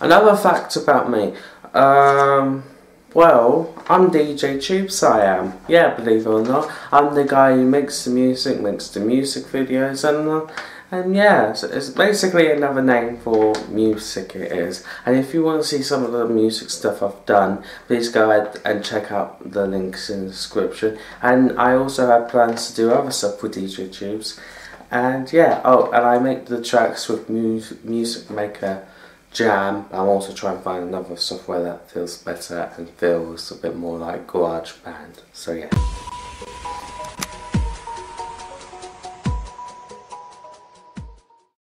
Another fact about me. Um, well, I'm DJ Tubes, I am. Yeah, believe it or not. I'm the guy who makes the music, makes the music videos, and uh, and yeah, it's, it's basically another name for music it is. And if you want to see some of the music stuff I've done, please go ahead and check out the links in the description. And I also have plans to do other stuff with DJ Tubes. And yeah, oh, and I make the tracks with Music Maker Jam. I'm also trying to find another software that feels better and feels a bit more like GarageBand. So yeah.